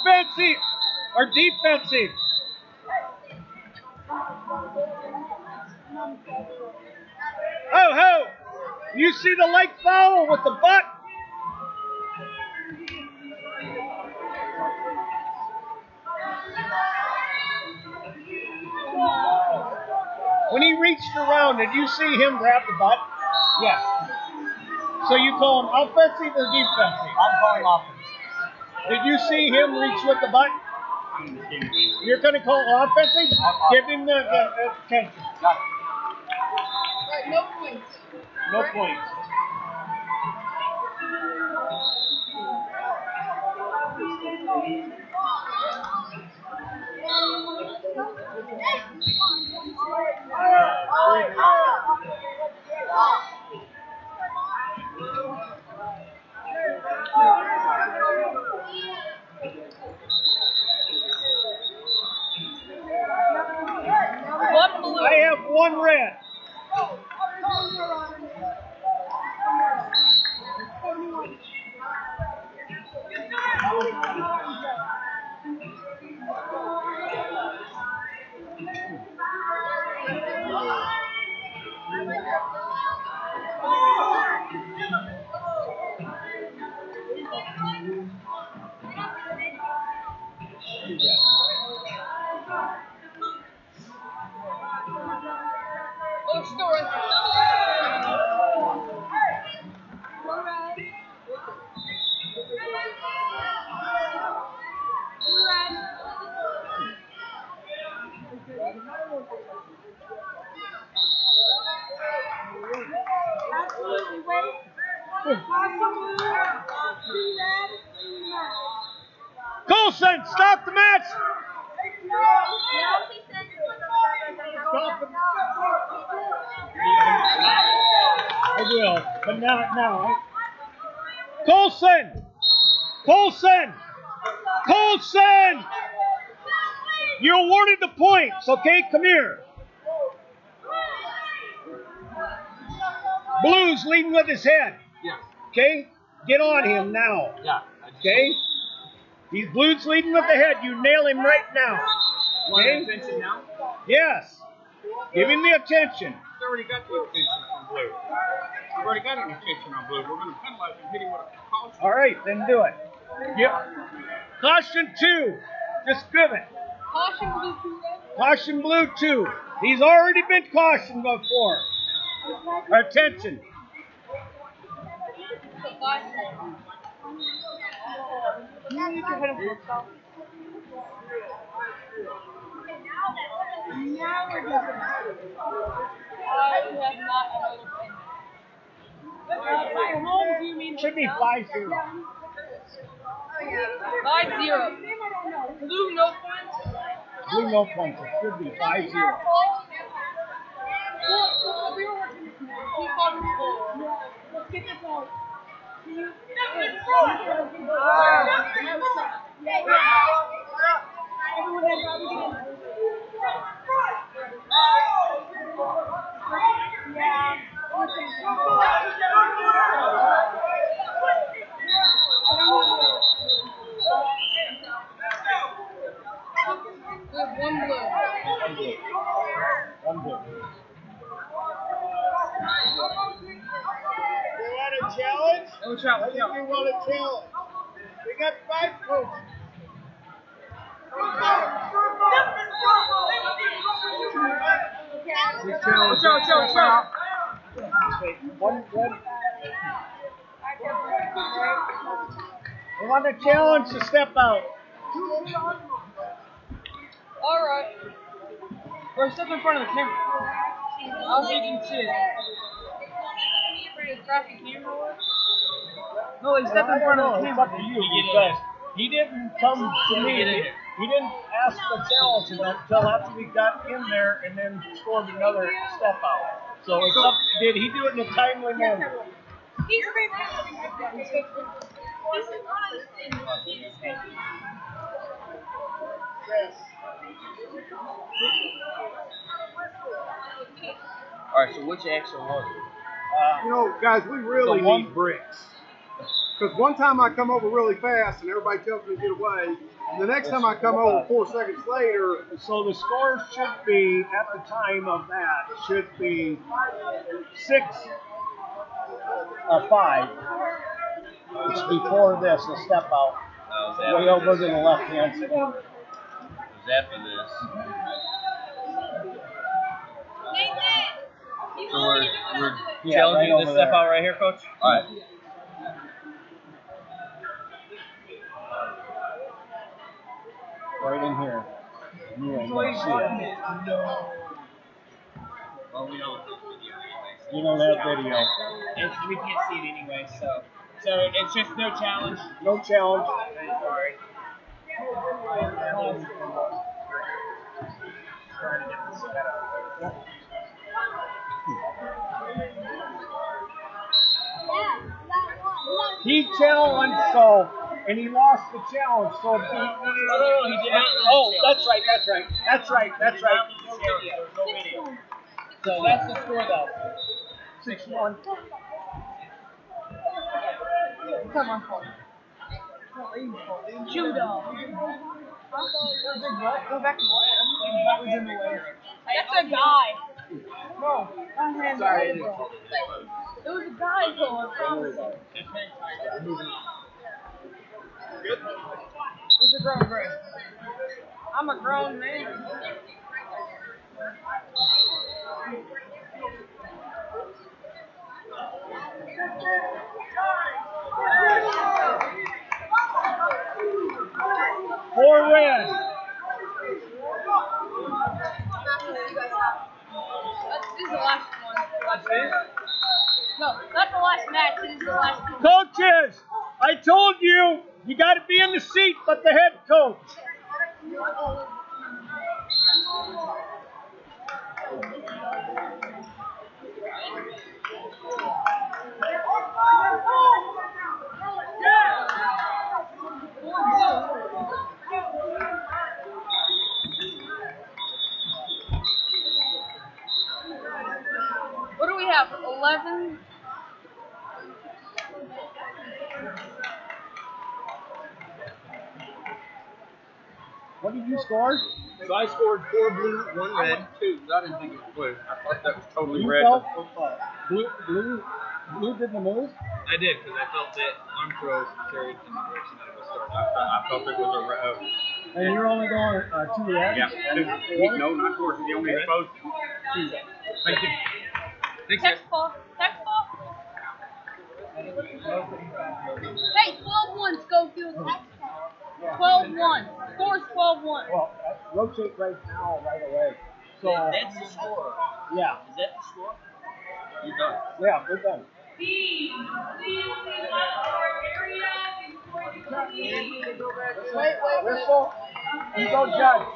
offensive or defensive. Ho ho! You see the leg foul with the butt? When he reached around, did you see him grab the butt? Yes. So you call him offensive or defensive? I'm calling offense. Did you see him reach with the butt? You're going to call offensive? Give him the, the, attention. Got it. Alright, no points. No points. Stop the match. Stop the I will, but not now. Colson! Colson! Colson! You're awarded the points, okay? Come here. Blues leading with his head, Yes. okay? Get on him now, Yeah. Okay? He's Blues leading with the head. You nail him right now. Want Okay? attention now? Yes. Give him the attention. He's already got the attention from blue. We've already got an attention on blue. We're going to penalize him, hit him with a caution. All right, then do it. Yep. Caution two. Just give it. Caution blue two. Caution blue two. He's already been cautioned before. Attention. So five more. Now we're doing. I have not another pen. Uh, by home, do you mean Should be five zero. Five zero. Blue no points. Blue no points. It should be five zero. Well, we were working this morning. Keep on the ball. Let's get this out. See you. Everyone had to get in. Yeah. We have one blue. One blue. One blue. You want a challenge? No challenge. I think you want a challenge. We got five coaches. One, one. We want a challenge to step out. Alright. Bro, step in front of the camera. I'll see if you can see it. Pretty crappy camera work. No, like stepped in front of the it's camera. up to you because he didn't come to me. He didn't ask the challenge until after we got in there and then scored another step out. So it's up. Did he do it in a timely manner? He's This is honest. Alright, so which action was it? Uh, You know, guys, we really need bricks. Because one time I come over really fast and everybody tells me to get away, And The next time I come over four seconds later, So the scores should be at the time of that should be six, uh, five. It's before this, the step out, Oh, way after over to the left hand side. It was after this. So we're, we're Yeah, challenging right this step there. out right here, coach? Alright. Right in here. You ain't gonna see it. Well, we don't have video anyway. so- You don't have video. We can't see it anyway, so so it's just no challenge. No challenge. Sorry. He challenged, so, and he lost the challenge, so he, No, no, no, he did not. Oh, that's right, that's right, that's right, that's right. No video. No video. So that's the score, though. Six one. Come on, Judo. Go back to what? That was in the way. That's a guy. No, my hand. Sorry. It was a guy going. It's a grown. I'm a grown man. Four red. This is the last one. Last. No, not the last match. This is the last one. Coaches, I told you, you got to be in the seat, but the head coach. What do we have? 11? What did you score? so I scored four blue, one red. Two. I didn't think it was blue. I thought that was totally You red. felt uh, blue, blue, blue did the move. I did, because I felt that arm throw carried in the direction that it was starting. I felt, I felt it was a red. Uh, And you're only going uh, two reds? yeah. And No, not four. He only exposed two. Thank you. thanks, guys. Tech fall. Tech fall. Hey, 12 1, Schofield. 12 1. Score's 12 1. Well, uh, rotate right now, right away. So, That's the score. yeah, Is that the score? You're done. yeah, we're done. Wait, wait, wait. Whistle. You go, Judge.